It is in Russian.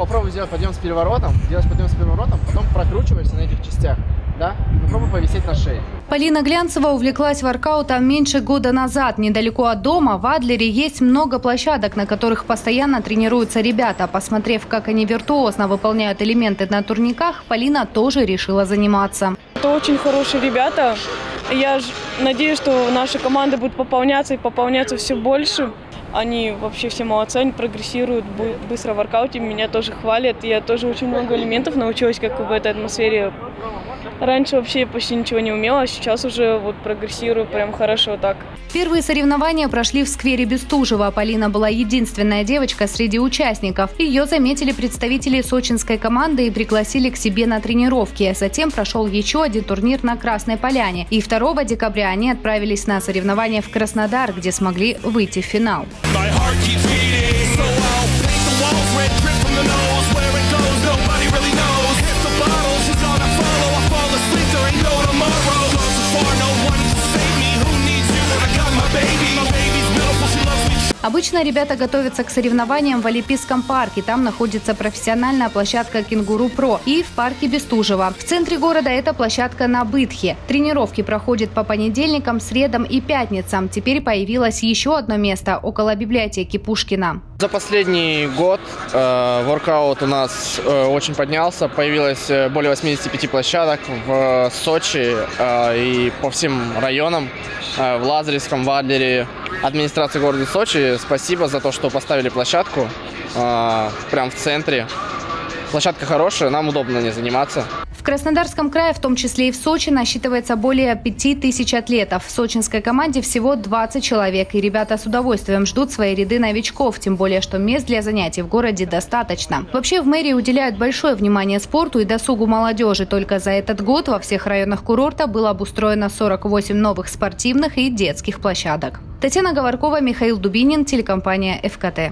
попробуй сделать подъем с переворотом, делаешь подъем с переворотом, потом прокручиваешься на этих частях, да, и попробуй повисеть на шее. Полина Глянцева увлеклась воркаутом меньше года назад. Недалеко от дома в Адлере есть много площадок, на которых постоянно тренируются ребята. Посмотрев, как они виртуозно выполняют элементы на турниках, Полина тоже решила заниматься. Это очень хорошие ребята. Я надеюсь, что наша команда будет пополняться и пополняться все больше. Они вообще все молодцы, они прогрессируют быстро в воркауте, меня тоже хвалят. Я тоже очень много элементов научилась, как в этой атмосфере. Раньше вообще почти ничего не умела, а сейчас уже вот прогрессирую прям хорошо так. Первые соревнования прошли в сквере Бестужева. Полина была единственная девочка среди участников. Ее заметили представители сочинской команды и пригласили к себе на тренировки. Затем прошел еще один турнир на Красной Поляне. И 2 декабря они отправились на соревнования в Краснодар, где смогли выйти в финал. Обычно ребята готовятся к соревнованиям в Олимпийском парке. Там находится профессиональная площадка «Кенгуру Про» и в парке Бестужева. В центре города эта площадка на Бытхе. Тренировки проходят по понедельникам, средам и пятницам. Теперь появилось еще одно место около библиотеки Пушкина. За последний год э, воркаут у нас э, очень поднялся. Появилось э, более 85 площадок в Сочи э, и по всем районам. Э, в Лазаревском, в Адлере. Администрации города Сочи спасибо за то, что поставили площадку э, прямо в центре. Площадка хорошая, нам удобно ней заниматься. Краснодарском крае, в том числе и в Сочи, насчитывается более 5000 атлетов. В сочинской команде всего 20 человек, и ребята с удовольствием ждут свои ряды новичков, тем более, что мест для занятий в городе достаточно. Вообще в мэрии уделяют большое внимание спорту и досугу молодежи. Только за этот год во всех районах курорта было обустроено 48 новых спортивных и детских площадок. Татьяна Говоркова, Михаил Дубинин, телекомпания «ФКТ».